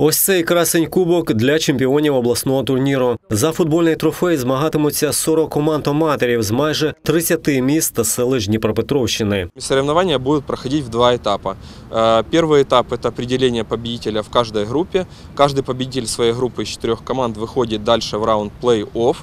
Ось цей красень кубок для чемпіонів обласного турніру. За футбольний трофей змагатимуться 40 команд аматорів з майже 30 міст та селищ Дніпропетровщини. Соревнования будут проходить в два этапа. Э, Первый этап – это определение победителя в каждой группе. Каждый победитель своей группы из четырех команд выходит дальше в раунд плей-офф.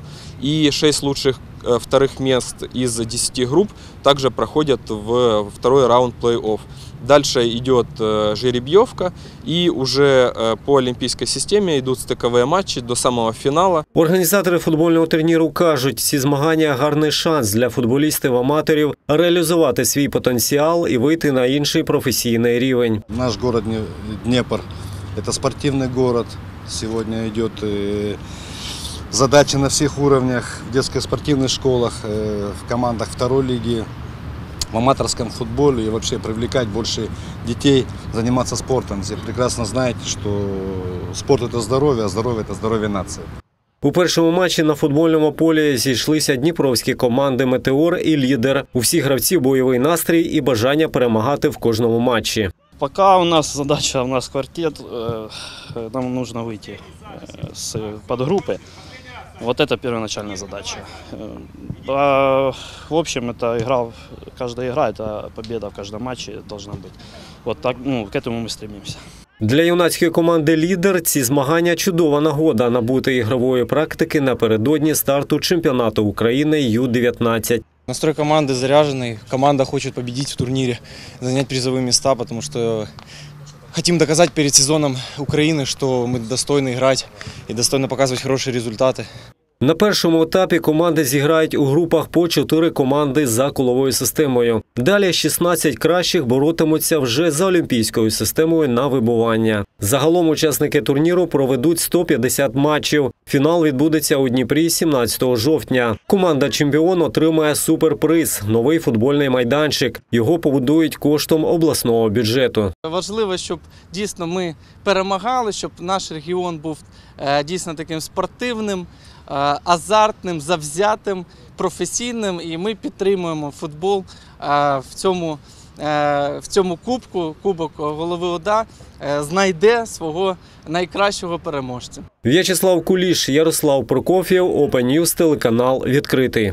И шесть лучших э, вторых мест из 10 групп также проходят в второй раунд плей-офф. Дальше идет э, жеребьевка, и уже э, по олимпийской системе идут стыковые матчи до самого финала. Організатори футбольного турніру кажуть, ці змагання гарний шанс для футболістів-аматорів реалізувати свій потенціал і вийти на інший професійний рівень. Наш город Не- Днепр – это спортивный город. Сегодня идет э, задача на всех уровнях в детско-спортивных школах, э, в командах второй лиги, в аматорском футболе и вообще привлекать больше детей заниматься спортом. Все прекрасно знаете, что спорт – это здоровье, а здоровье – это здоровье нации. У першому матчі на футбольному полі зійшлися дніпровські команди Метеор і Лідер. У всіх гравців бойовий настрій і бажання перемагати в кожному матчі. Пока у нас задача, у нас квартет, э, э, нам нужно выйти э, с подгруппы. Вот это первоначальная задача. Э, а, В общем, это игра, каждая игра, это победа в каждом матче должна быть. Вот так, ну, к этому мы стремимся. Для юнацької команди Лідер ці змагання чудова нагода набути ігрової практики напередодні старту чемпіонату України Ю-19. Настрой команды заряженный. Команда хочет победить в турнире, занять призовые места, потому что хотим доказать перед сезоном Украины, что мы достойны играть и достойно показывать хорошие результаты. На першому етапі команди зіграють у групах по чотири команди за коловою системою. Далі 16 кращих боротимуться вже за олімпійською системою на вибування. Загалом учасники турніру проведуть 150 матчів. Фінал відбудеться у Дніпрі 17 жовтня. Команда чемпіон отримає суперприз новий футбольний майданчик. Його побудують коштом обласного бюджету. Важливо, щоб дійсно ми перемагали, щоб наш регіон був е, дійсно таким спортивним, азартним, завзятим, професійним. І ми підтримуємо футбол е, в цьому, е, в цьому кубку. Кубок голови ОДА е, знайде свого найкращого переможця. В'ячеслав Куліш, Ярослав Прокоф'єв, News, телеканал відкритий.